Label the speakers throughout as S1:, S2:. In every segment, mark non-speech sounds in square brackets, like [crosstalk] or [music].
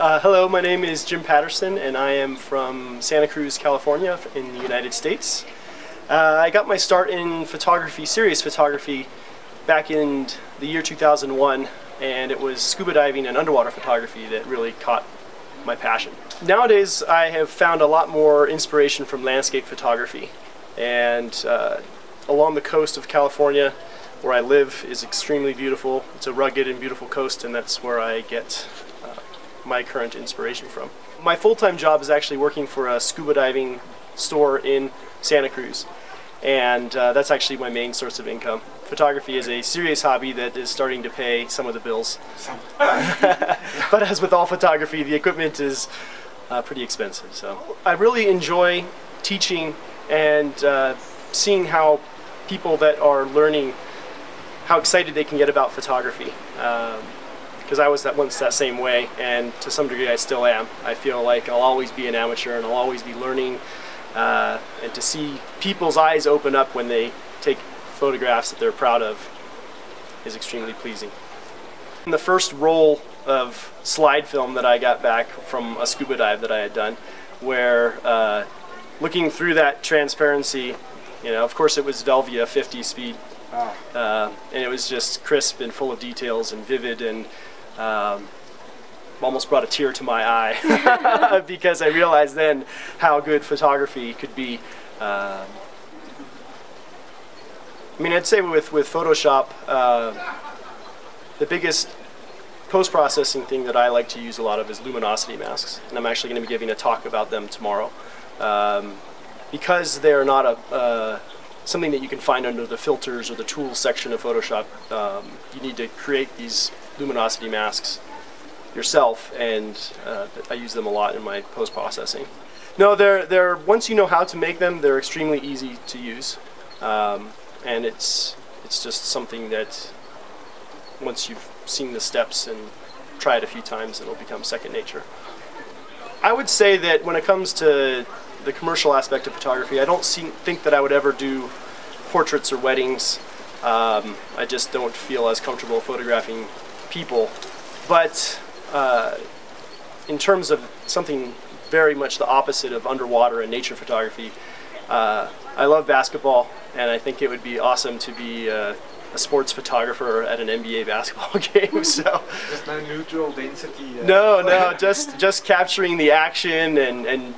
S1: Uh, hello, my name is Jim Patterson, and I am from Santa Cruz, California, in the United States. Uh, I got my start in photography, serious photography, back in the year 2001, and it was scuba diving and underwater photography that really caught my passion. Nowadays, I have found a lot more inspiration from landscape photography, and uh, along the coast of California, where I live, is extremely beautiful. It's a rugged and beautiful coast, and that's where I get my current inspiration from. My full-time job is actually working for a scuba diving store in Santa Cruz and uh, that's actually my main source of income. Photography is a serious hobby that is starting to pay some of the bills. [laughs] but as with all photography, the equipment is uh, pretty expensive. So I really enjoy teaching and uh, seeing how people that are learning how excited they can get about photography. Um, because I was that once that same way, and to some degree I still am. I feel like I'll always be an amateur, and I'll always be learning. Uh, and to see people's eyes open up when they take photographs that they're proud of is extremely pleasing. In the first roll of slide film that I got back from a scuba dive that I had done, where uh, looking through that transparency, you know, of course it was Velvia 50 speed, oh. uh, and it was just crisp and full of details and vivid and um, almost brought a tear to my eye [laughs] because I realized then how good photography could be. Um, I mean, I'd say with, with Photoshop, uh, the biggest post-processing thing that I like to use a lot of is luminosity masks, and I'm actually going to be giving a talk about them tomorrow. Um, because they're not a uh, something that you can find under the filters or the tools section of Photoshop, um, you need to create these luminosity masks yourself, and uh, I use them a lot in my post processing. No, they're they're once you know how to make them, they're extremely easy to use, um, and it's it's just something that once you've seen the steps and it a few times, it'll become second nature. I would say that when it comes to the commercial aspect of photography, I don't see, think that I would ever do portraits or weddings. Um, I just don't feel as comfortable photographing people. But uh, in terms of something very much the opposite of underwater and nature photography, uh, I love basketball, and I think it would be awesome to be uh, a sports photographer at an NBA [laughs] basketball [laughs] game. [laughs] So
S2: just no neutral density.
S1: Uh, no, no, just just capturing the action and and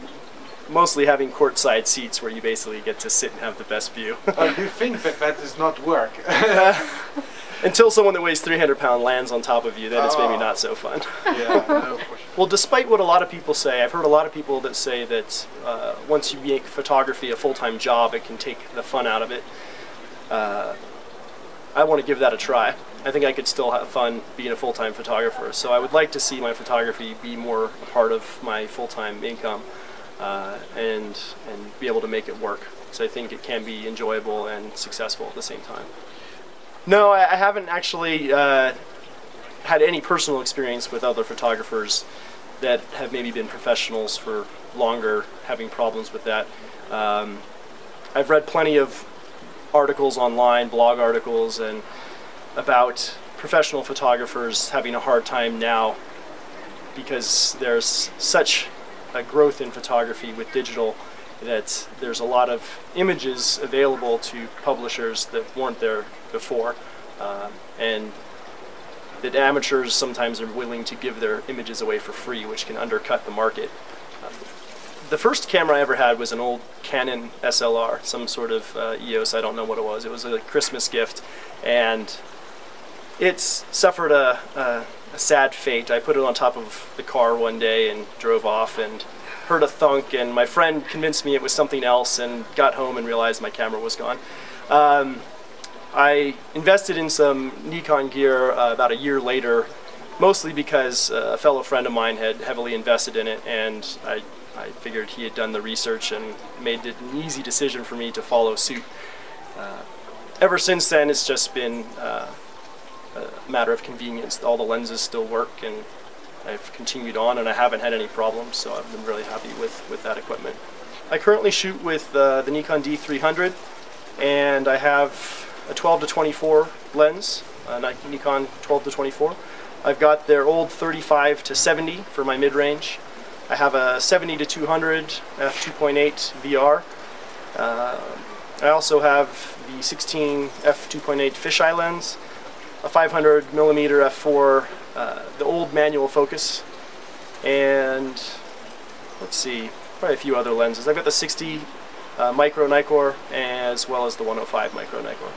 S1: mostly having courtside seats where you basically get to sit and have the best view.
S2: well, you think that that does not work.
S1: Until someone that weighs 300 pounds lands on top of you, then it's maybe oh. not so fun. [laughs]
S2: yeah, no,
S1: Well, despite what a lot of people say, I've heard a lot of people that say that uh, once you make photography a full-time job, it can take the fun out of it. Uh, I want to give that a try. I think I could still have fun being a full-time photographer. So I would like to see my photography be more a part of my full-time income uh, and and be able to make it work. So I think it can be enjoyable and successful at the same time. No, I, haven't actually uh, had any personal experience with other photographers that have maybe been professionals for longer, having problems with that. Um, I've read plenty of articles online, blog articles, and about professional photographers having a hard time now because there's such a growth in photography with digital that there's a lot of images available to publishers that weren't there before, uh, and that amateurs sometimes are willing to give their images away for free, which can undercut the market. Uh, the first camera I ever had was an old Canon SLR, some sort of uh, EOS, I don't know what it was. It was a Christmas gift, and it's suffered a, a, a sad fate. I put it on top of the car one day and drove off, and heard a thunk, and my friend convinced me it was something else, and got home and realized my camera was gone. Um, I invested in some Nikon gear uh, about a year later, mostly because a fellow friend of mine had heavily invested in it, and I, I figured he had done the research and made it an easy decision for me to follow suit. Uh, ever since then, it's just been uh, a matter of convenience. All the lenses still work, and I've continued on and I haven't had any problems, so I've been really happy with, with that equipment. I currently shoot with uh, the Nikon D300 and I have a 12 to 24 lens, a Nikon 12 to 24, I've got their old 35 to 70 for my mid-range. I have a 70 to 200 f2.8 VR. Uh, I also have the 16 f2.8 fisheye lens, a 500 millimeter f4, uh, the old manual focus, and let's see, probably a few other lenses. I've got the 60 uh, micro Nikkor as well as the 105 micro Nikkor.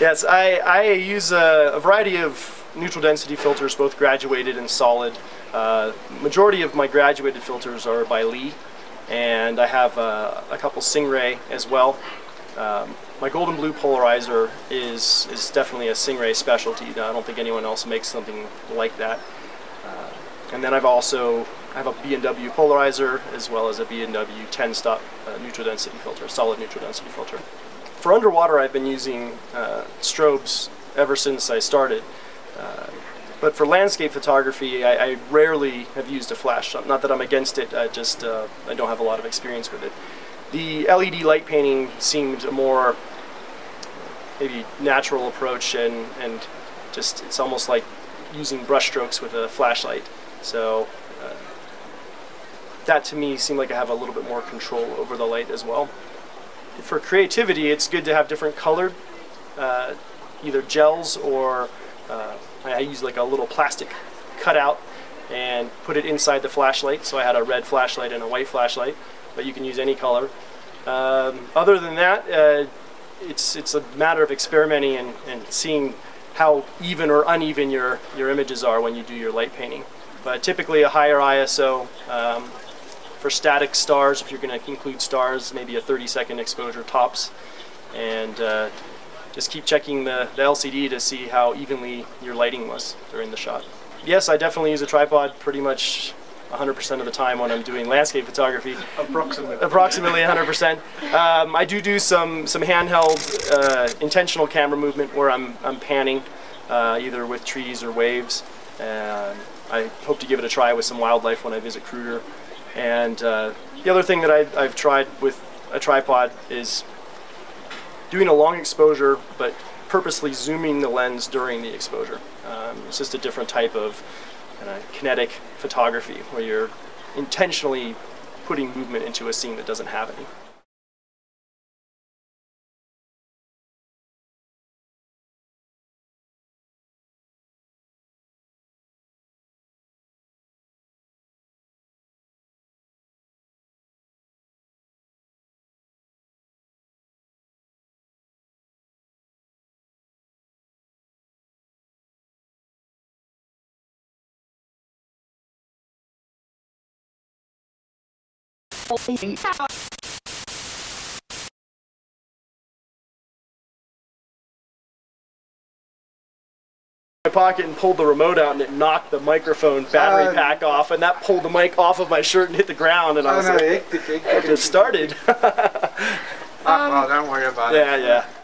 S1: Yes, I, I use a, a variety of neutral density filters, both graduated and solid. Uh, majority of my graduated filters are by Lee, and I have uh, a couple Singh-Ray as well. Um, my golden blue polarizer is is definitely a Singh-Ray specialty. I don't think anyone else makes something like that. Uh, and then I've also I have a B&W polarizer as well as a B&W 10 stop uh, neutral density filter, solid neutral density filter. For underwater, I've been using uh, strobes ever since I started. Uh, but for landscape photography, I, I, rarely have used a flash. Not that I'm against it, I just uh, I don't have a lot of experience with it. The LED light painting seemed more maybe natural approach and, and just it's almost like using brushstrokes with a flashlight. So uh, that to me seemed like I have a little bit more control over the light as well. For creativity, it's good to have different colored uh, either gels or uh, I use like a little plastic cutout and put it inside the flashlight. So I had a red flashlight and a white flashlight, but you can use any color. Um, other than that, uh, it's it's a matter of experimenting and, and seeing how even or uneven your, your images are when you do your light painting. But typically a higher ISO. Um, for static stars, if you're going to include stars, maybe a 30 second exposure tops. And uh, just keep checking the, the LCD to see how evenly your lighting was during the shot. Yes, I definitely use a tripod pretty much 100% of the time when I'm doing landscape photography.
S2: Approximately.
S1: Approximately 100%. Um, I do do some some handheld uh, intentional camera movement where I'm I'm panning, uh, either with trees or waves. Uh, I hope to give it a try with some wildlife when I visit Kruger. And uh, the other thing that I, I've tried with a tripod is doing a long exposure, but purposely zooming the lens during the exposure. Um, it's just a different type of uh, kinetic photography where you're intentionally putting movement into a scene that doesn't have any. My pocket and pulled the remote out and it knocked the microphone battery uh, pack off and that pulled the mic off of my shirt and hit the ground and I was like, it just started.
S2: oh, [laughs] well, don't worry about
S1: yeah, it. Yeah, yeah.